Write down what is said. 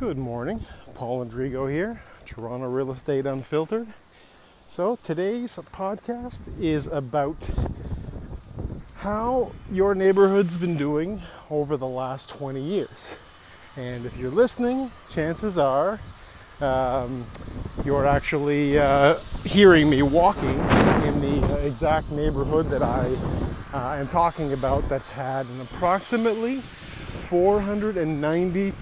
Good morning, Paul Andrigo here, Toronto Real Estate Unfiltered. So today's podcast is about how your neighborhood's been doing over the last 20 years. And if you're listening, chances are um, you're actually uh, hearing me walking in the exact neighborhood that I uh, am talking about that's had an approximately 490